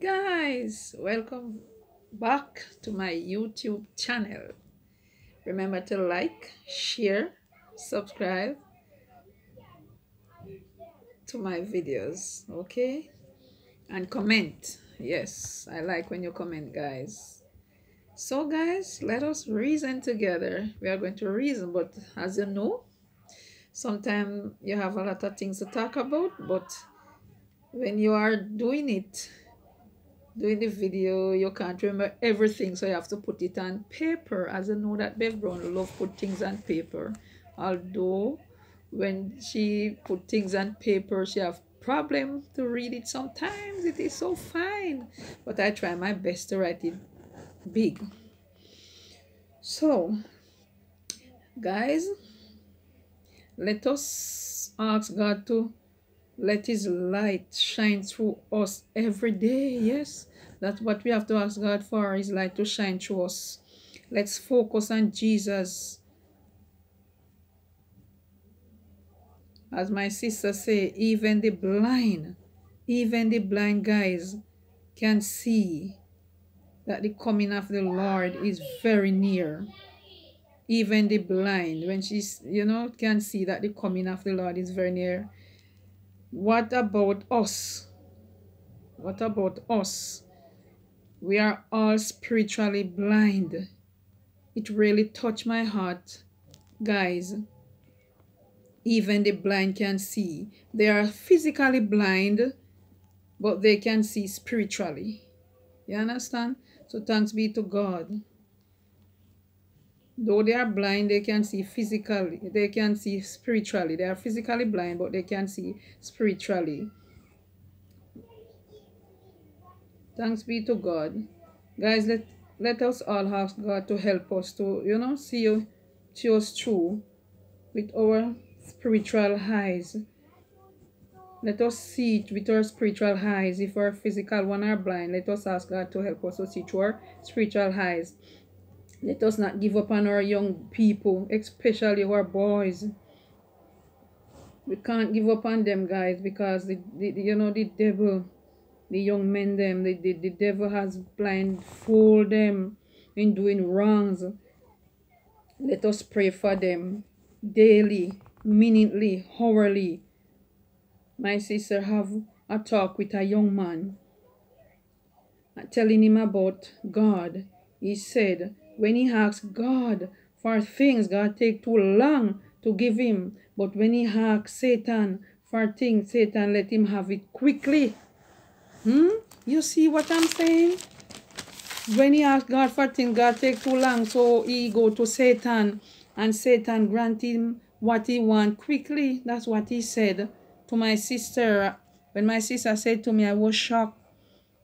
guys welcome back to my youtube channel. Remember to like share subscribe to my videos okay? And comment. Yes i like when you comment guys. So guys let us reason together. We are going to reason but as you know sometimes you have a lot of things to talk about but when you are doing it doing the video you can't remember everything so you have to put it on paper. As i know that bev brown love put things on paper. Although when she put things on paper she have problem to read it. Sometimes it is so fine but i try my best to write it big. So guys let us ask god to let his light shine through us every day yes. That's what we have to ask god for his light to shine through us. Let's focus on jesus. As my sister say even the blind even the blind guys can see that the coming of the lord is very near. Even the blind when she's you know can see that the coming of the lord is very near what about us? What about us? We are all spiritually blind. It really touched my heart. Guys, even the blind can see. They are physically blind, but they can see spiritually. You understand? So thanks be to God. Though they are blind, they can see physically. They can see spiritually. They are physically blind, but they can see spiritually. Thanks be to God. Guys, let, let us all ask God to help us to, you know, see, you, see us through with our spiritual eyes. Let us see it with our spiritual eyes. If our physical one are blind, let us ask God to help us to see through our spiritual eyes. Let us not give up on our young people, especially our boys. We can't give up on them, guys, because, the, the, you know, the devil, the young men, them, the, the, the devil has blindfolded them in doing wrongs. Let us pray for them daily, minutely, hourly. My sister have a talk with a young man, telling him about God. He said, when he asks God for things, God take too long to give him. But when he asks Satan for things, Satan let him have it quickly. Hmm? You see what I'm saying? When he asks God for things, God take too long. So he go to Satan and Satan grant him what he want quickly. That's what he said to my sister. When my sister said to me, I was shocked.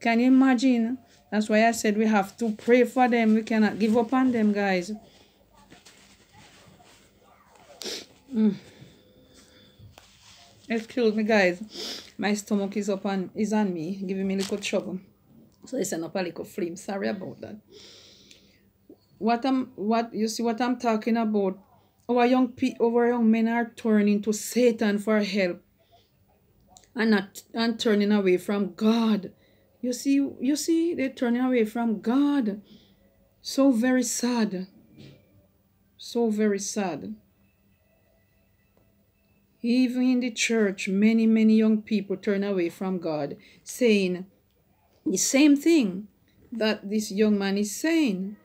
Can you imagine? That's why I said we have to pray for them. We cannot give up on them, guys. Mm. Excuse me, guys. My stomach is up and is on me, giving me a little trouble. So it's up a little flame. Sorry about that. What I'm what you see what I'm talking about. Our young people, our young men are turning to Satan for help and not and turning away from God. You see, you see, they're turning away from God. So very sad. So very sad. Even in the church, many, many young people turn away from God, saying the same thing that this young man is saying.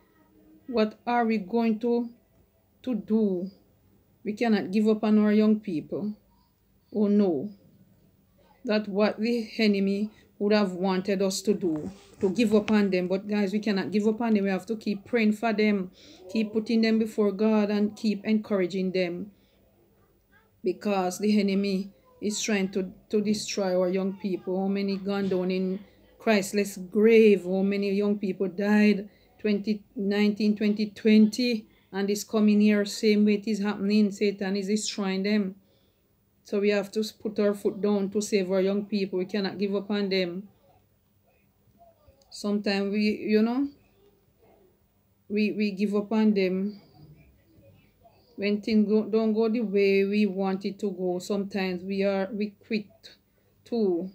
What are we going to, to do? We cannot give up on our young people. Oh no. That what the enemy would have wanted us to do to give up on them. But guys we cannot give up on them. We have to keep praying for them keep putting them before god and keep encouraging them. Because the enemy is trying to to destroy our young people. How many gone down in christless grave? How many young people died 2019 2020 and this coming year same way it is happening. Satan is destroying them so we have to put our foot down to save our young people. We cannot give up on them. Sometimes we, you know, we, we give up on them when things go, don't go the way we want it to go. Sometimes we are, we quit too.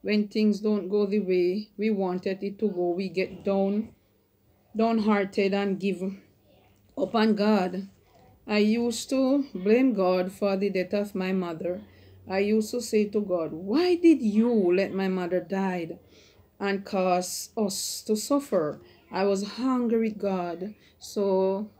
when things don't go the way we wanted it to go, we get down, downhearted and give up on God. I used to blame God for the death of my mother. I used to say to God, Why did you let my mother die and cause us to suffer? I was hungry with God. So,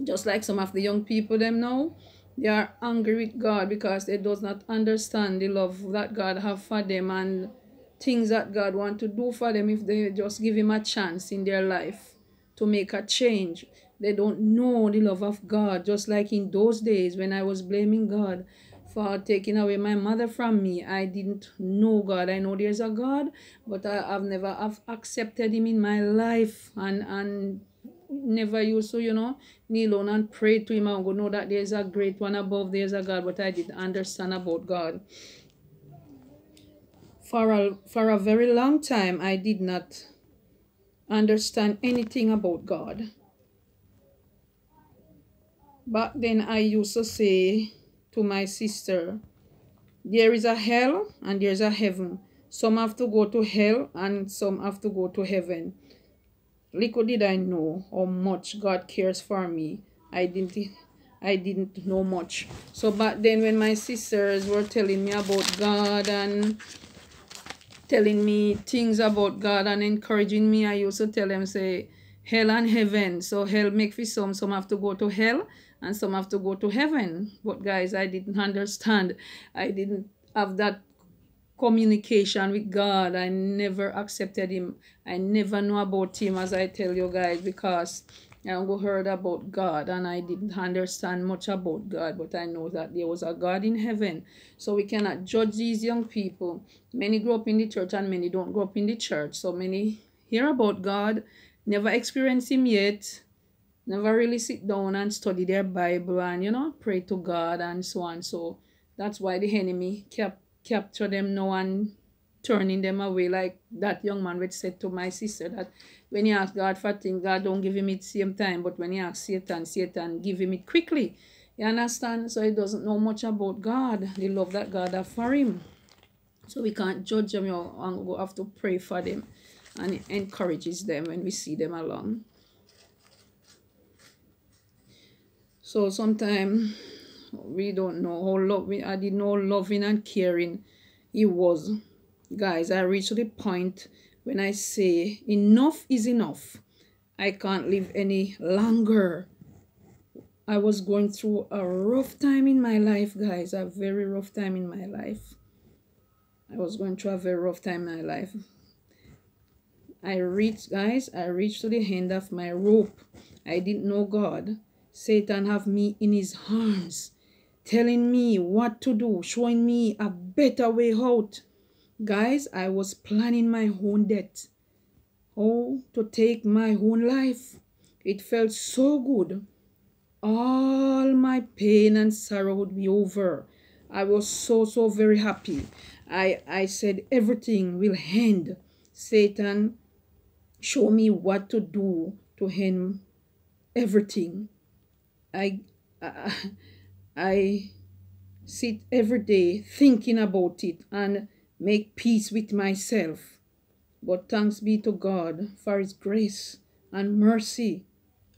just like some of the young people them now, they are angry with God because they does not understand the love that God have for them and things that God want to do for them if they just give him a chance in their life to make a change. They don't know the love of God, just like in those days when I was blaming God for taking away my mother from me. I didn't know God. I know there's a God, but I, have never have accepted him in my life and and never used to, you know, kneel on and pray to him and go know that there's a great one above, there's a God, but I didn't understand about God. For a, for a very long time, I did not understand anything about God. Back then, I used to say to my sister, there is a hell and there's a heaven. Some have to go to hell and some have to go to heaven. Little did I know how much God cares for me. I didn't I didn't know much. So back then when my sisters were telling me about God and telling me things about God and encouraging me, I used to tell them say hell and heaven. So hell make for some, some have to go to hell and some have to go to heaven. But guys, I didn't understand. I didn't have that communication with God. I never accepted him. I never know about him as I tell you guys because I only heard about God and I didn't understand much about God, but I know that there was a God in heaven. So we cannot judge these young people. Many grow up in the church and many don't grow up in the church. So many hear about God, never experience him yet, never really sit down and study their Bible and, you know, pray to God and so on. So that's why the enemy kept capture them now and turning them away like that young man which said to my sister that when he ask God for things, God don't give him it same time, but when he ask Satan, Satan give him it quickly. You understand? So he doesn't know much about God, the love that God have for him. So we can't judge them, you know, and we have to pray for them and encourages them when we see them along. So sometimes we don't know how love I didn't know loving and caring he was. Guys, I reached the point when I say enough is enough. I can't live any longer. I was going through a rough time in my life, guys. A very rough time in my life. I was going through a very rough time in my life. I reached, guys, I reached to the end of my rope. I didn't know God. Satan have me in his arms telling me what to do, showing me a better way out. Guys, I was planning my own death. Oh, to take my own life. It felt so good. All my pain and sorrow would be over. I was so, so very happy. I, I said everything will end. Satan, show me what to do to end everything. I, I I sit every day thinking about it and make peace with myself. But thanks be to God for His grace and mercy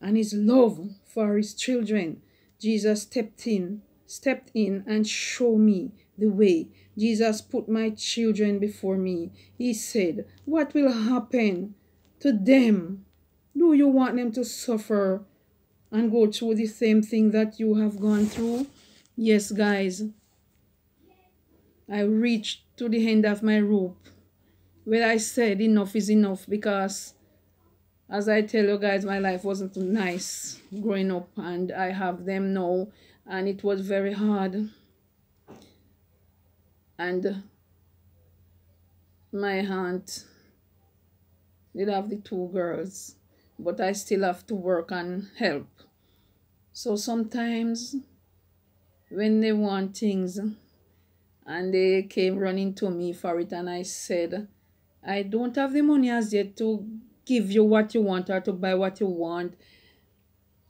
and His love for His children. Jesus stepped in, stepped in and showed me the way. Jesus put my children before me. He said, What will happen to them? Do you want them to suffer and go through the same thing that you have gone through. Yes, guys, I reached to the end of my rope where I said enough is enough because as I tell you guys, my life wasn't nice growing up and I have them now and it was very hard. And my aunt did have the two girls but I still have to work and help. So sometimes when they want things and they came running to me for it and I said, I don't have the money as yet to give you what you want or to buy what you want.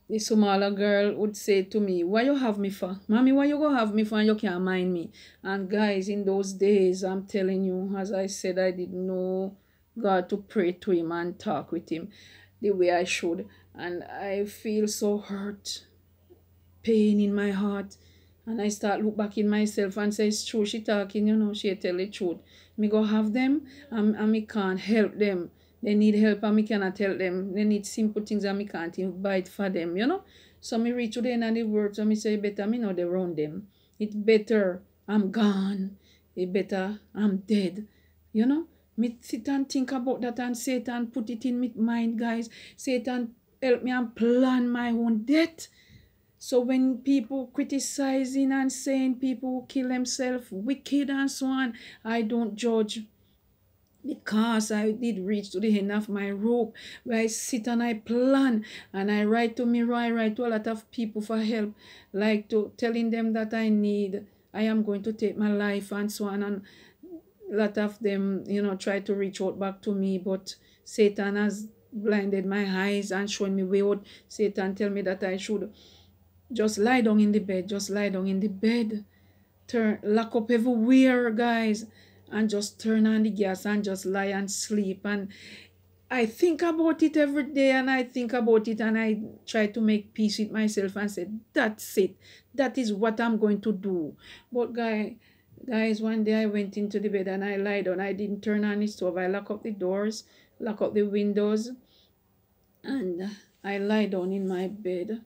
the smaller girl would say to me, Why you have me for? Mommy, why you go have me for and you can't mind me? And guys, in those days, I'm telling you, as I said, I didn't know God to pray to him and talk with him the way I should. And I feel so hurt, pain in my heart. And I start look back in myself and say, it's true, she talking, you know, she tell the truth. Me go have them and, and me can't help them they need help and me cannot help them. They need simple things and me can't invite for them, you know. So me reach to the end of the world, so me say better me know they around them. It better I'm gone. It better I'm dead. You know? Me sit and think about that and Satan put it in my mind, guys. Satan help me and plan my own death. So when people criticizing and saying people kill themselves wicked and so on, I don't judge because I did reach to the end of my rope where I sit and I plan and I write to me, I write to a lot of people for help, like to telling them that I need, I am going to take my life and so on. And lot of them, you know, try to reach out back to me, but Satan has blinded my eyes and shown me way out. Satan tell me that I should just lie down in the bed, just lie down in the bed, turn, lock up everywhere, guys and just turn on the gas and just lie and sleep and I think about it every day and I think about it and I try to make peace with myself and say, that's it. That is what I'm going to do. But guy, guys, one day I went into the bed and I lied down. I didn't turn on the stove. I lock up the doors, lock up the windows, and I lied down in my bed.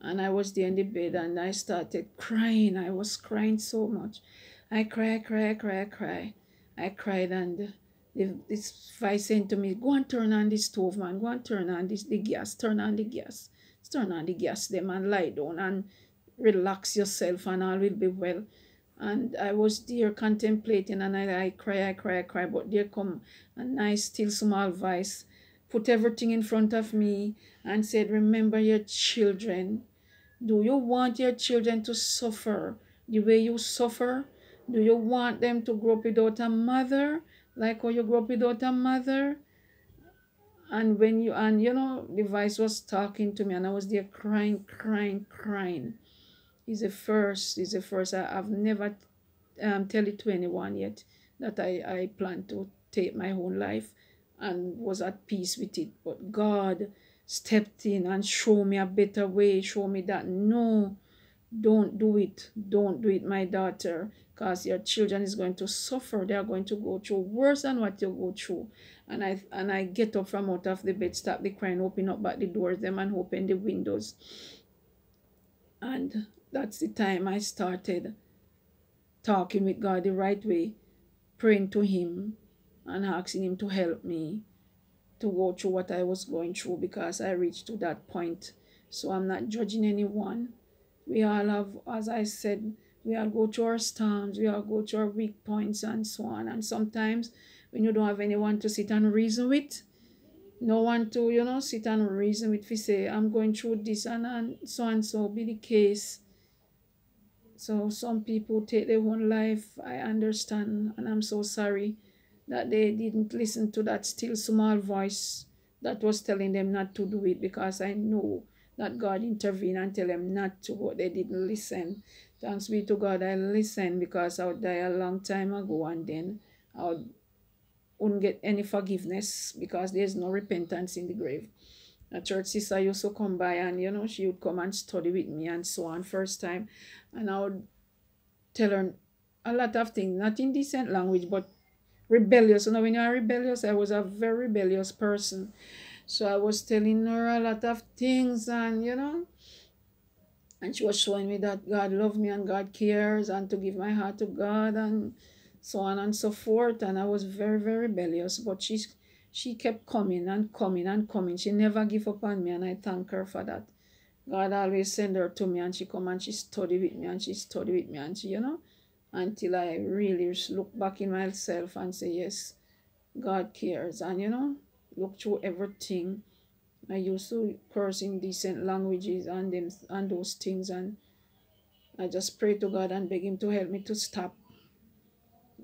And I was there in the bed and I started crying. I was crying so much. I cry, cry, cry, I cry. I cried and this voice said to me, go and turn on the stove, man. Go and turn on this, the gas. Turn on the gas. Turn on the gas them and lie down and relax yourself and all will be well. And I was there contemplating and I, I cry, I cry, I cry. But there come a nice, still small voice, put everything in front of me and said, remember your children. Do you want your children to suffer the way you suffer? Do you want them to grow up without a mother? Like how you grow up without a mother? And when you, and you know, the voice was talking to me and I was there crying, crying, crying. He's the first, he's the first. I, have never um, tell it to anyone yet that I, I plan to take my own life and was at peace with it. But God stepped in and showed me a better way, show me that no, don't do it. Don't do it, my daughter because your children is going to suffer. They are going to go through worse than what you go through. And I and I get up from out of the bed, stop the crying, open up back the doors them and open the windows. And that's the time I started talking with God the right way, praying to Him and asking Him to help me to go through what I was going through because I reached to that point. So I'm not judging anyone. We all have, as I said, we all go through our storms, we all go through our weak points and so on. And sometimes when you don't have anyone to sit and reason with, no one to, you know, sit and reason with, we say, I'm going through this and, and so and so be the case. So some people take their own life. I understand, and I'm so sorry that they didn't listen to that still small voice that was telling them not to do it because I know that God intervened and tell them not to, but they didn't listen. Thanks be to God, I listened because I would die a long time ago and then I would, wouldn't get any forgiveness because there's no repentance in the grave. A church sister used to come by and, you know, she would come and study with me and so on first time. And I would tell her a lot of things, not in decent language, but rebellious. You know, when you are rebellious, I was a very rebellious person. So I was telling her a lot of things and, you know, and she was showing me that God loved me and God cares and to give my heart to God and so on and so forth. And I was very, very rebellious, but she, she kept coming and coming and coming. She never gave up on me, and I thank her for that. God always send her to me, and she come and she study with me, and she study with me, and she, you know, until I really look back in myself and say, yes, God cares. And, you know, look through everything I used to curse in decent languages and them and those things and I just pray to God and beg him to help me to stop.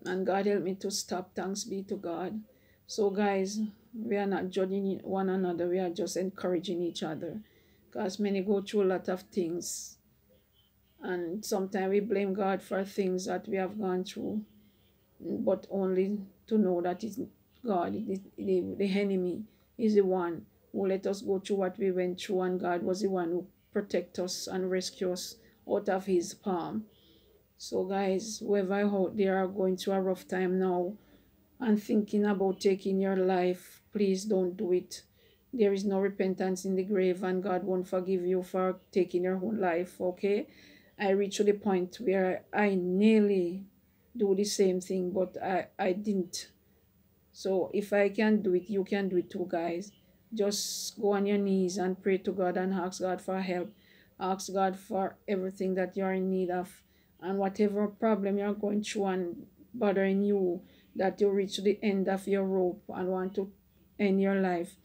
And God help me to stop. Thanks be to God. So guys, we are not judging one another. We are just encouraging each other. because many go through a lot of things and sometimes we blame god for things that we have gone through but only to know that it's god the, the, enemy is the one who let us go through what we went through and god was the one who protect us and rescue us out of his palm so guys whoever out there are going through a rough time now and thinking about taking your life please don't do it there is no repentance in the grave and God won't forgive you for taking your own life, okay? I reached the point where I nearly do the same thing, but I, I didn't. So if I can do it, you can do it too, guys. Just go on your knees and pray to God and ask God for help. Ask God for everything that you're in need of. And whatever problem you're going through and bothering you, that you reach the end of your rope and want to end your life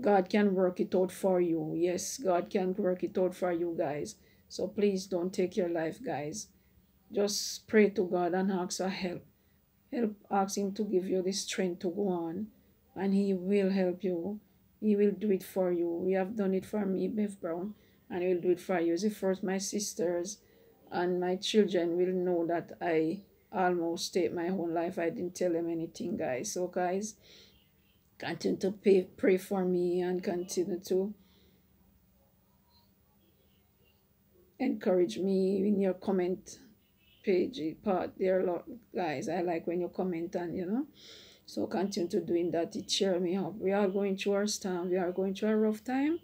God can work it out for you. Yes, God can work it out for you guys. So please don't take your life, guys. Just pray to God and ask for help. Help, ask Him to give you the strength to go on. And He will help you. He will do it for you. We have done it for me, Bev Brown, and He will do it for you. See, first, my sisters and my children will know that I almost take my whole life. I didn't tell him anything, guys. So, guys, continue to pay, pray for me and continue to encourage me in your comment page part there a lot guys. I like when you comment and you know so continue to doing that. It cheer me up. We are going through our storm. We are going through a rough time.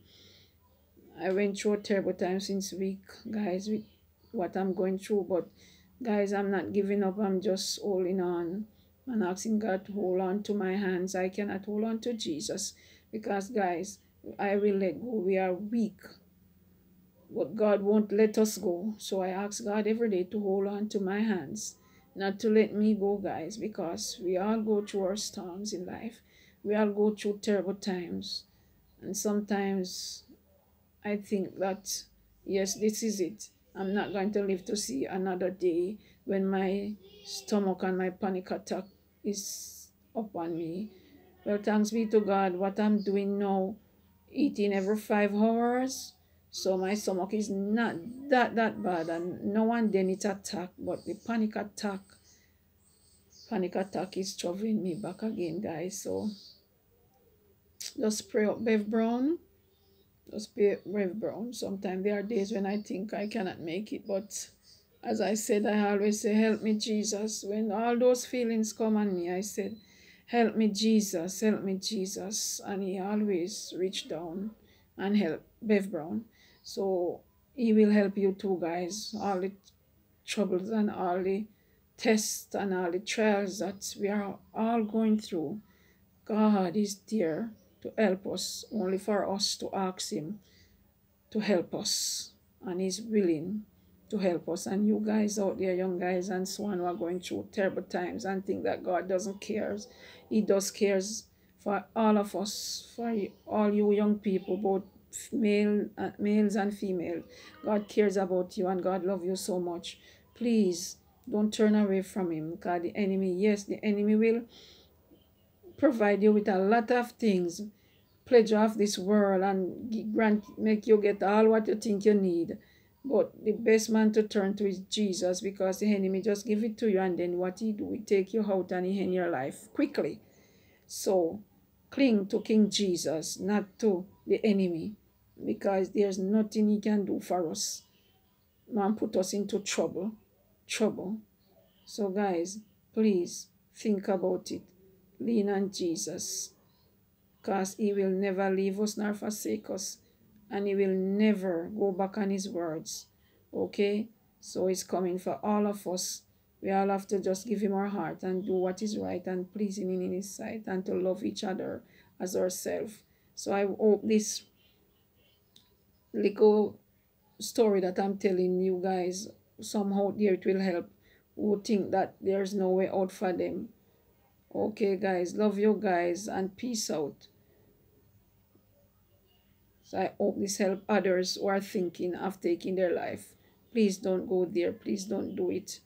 I went through a terrible time since week guys with what i'm going through but guys i'm not giving up i'm just holding on and asking God to hold on to my hands. I cannot hold on to Jesus because, guys, I will let go. We are weak. But God won't let us go. So I ask God every day to hold on to my hands, not to let me go, guys, because we all go through our storms in life. We all go through terrible times. And sometimes I think that, yes, this is it. I'm not going to live to see another day when my stomach and my panic attack is upon me. Well, thanks be to God, what I'm doing now, eating every five hours, so my stomach is not that that bad, and no one then it attack, but the panic attack, panic attack is troubling me back again, guys. So just pray up Bev Brown. Just pray Bev Brown. Sometimes there are days when I think I cannot make it, but as I said, I always say, Help me, Jesus. When all those feelings come on me, I said, Help me, Jesus, help me, Jesus. And he always reached down and help Bev Brown. So he will help you too, guys. All the troubles and all the tests and all the trials that we are all going through. God is there to help us, only for us to ask him to help us. And he's willing to help us. And you guys out there, young guys and so on, who are going through terrible times and think that God doesn't care. He does cares for all of us, for all you young people, both male, uh, males and female. God cares about you and God loves you so much. Please don't turn away from him because the enemy, yes, the enemy will provide you with a lot of things, pleasure of this world and grant make you get all what you think you need but the best man to turn to is Jesus because the enemy just give it to you and then what he do, he take you out and he end your life quickly. So cling to King Jesus, not to the enemy because there's nothing he can do for us. Man put us into trouble, trouble. So guys, please think about it. Lean on Jesus because he will never leave us nor forsake us and he will never go back on his words. Okay? So he's coming for all of us. We all have to just give him our heart and do what is right and pleasing in his sight and to love each other as ourselves. So I hope this little story that I'm telling you guys somehow there it will help who think that there's no way out for them. Okay guys, love you guys and peace out. So I hope this help others who are thinking of taking their life. Please don't go there. Please don't do it.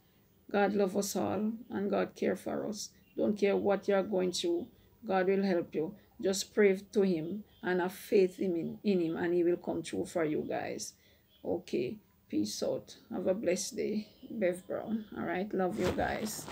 God love us all and God care for us. Don't care what you're going through. God will help you. just pray to him and have faith in him, in him and he will come true for you guys okay peace out have a blessed day bev brown all right love you guys